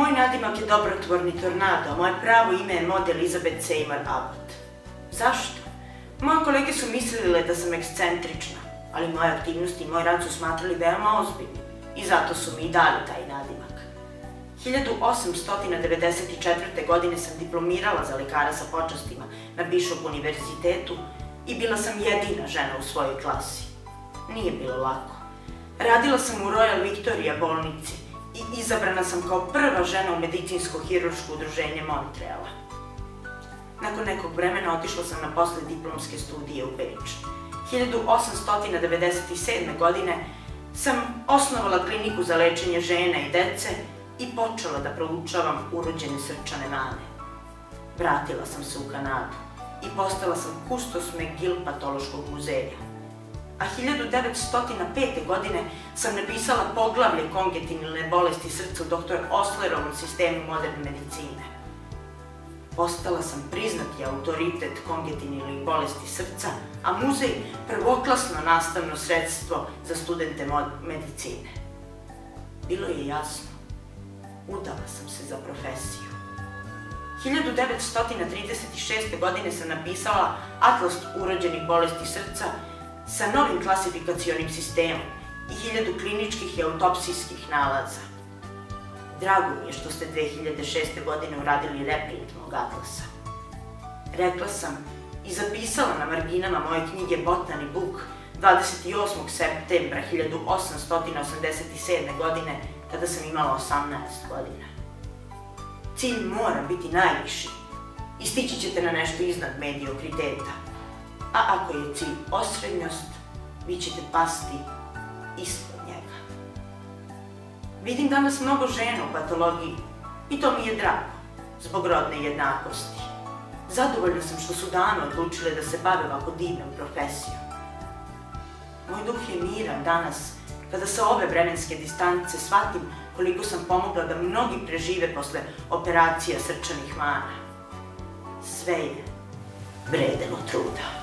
nadimak je dobrotvorni tornado, moje pravo ime je mod Elizabeth Seymour Abbott. Zašto? Moje kolege su mislile da sam ekscentrična, ali moje aktivnosti i moj rad su smatrali veoma ozbiljni i zato su mi i dali taj nadimak. 1894. godine sam diplomirala za lekara sa počastima na Bishop univerzitetu i bila sam jedina žena u svojoj klasi. Nije bilo lako. Radila sam u Royal Victoria bolnici i izabrana sam kao prva žena u medicinsko-hiruško udruženje Montreala. Nakon nekog vremena otišla sam na posle diplomske studije u Beč. 1897. godine sam osnovala kliniku za lečenje žena i dece i počela da proučavam urođene srčane mane. Vratila sam se u Kanadu i postala sam kustos McGill patološkog muzeja. A 1905. godine sam napisala poglavlje kongetinilne bolesti srca u dr. Oslerovom sistemu moderne medicine. Postala sam priznati autoritet kongetinilnih bolesti srca, a muzej prvoklasno nastavno sredstvo za studente medicine. Bilo je jasno, udala sam se za profesiju. 1936. godine sam napisala Atlas urođenih bolesti srca sa novim klasifikacionim sistemom i hiljadu kliničkih i autopsijskih nalaza. Drago mi je što ste 2006. godine uradili reprint mog atlasa. Rekla sam i zapisala na marginama moje knjige Botany Book 28. septembra 1887. godine kada sam imala 18 godina. Cilj mora biti najviši i stići ćete na nešto iznad mediokriteta. A ako je cilj osrednjost, vi ćete pasti ispod njega. Vidim danas mnogo žena u patologiji i to mi je drago, zbog rodne jednakosti. Zadovoljna sam što su dane odlučile da se bave ovako divnom profesijom. Moj duh je miran danas kada sa ove vremenske distance shvatim koliko sam pomogla da mnogi prežive posle operacija srčanih mana. Sve je vredeno truda.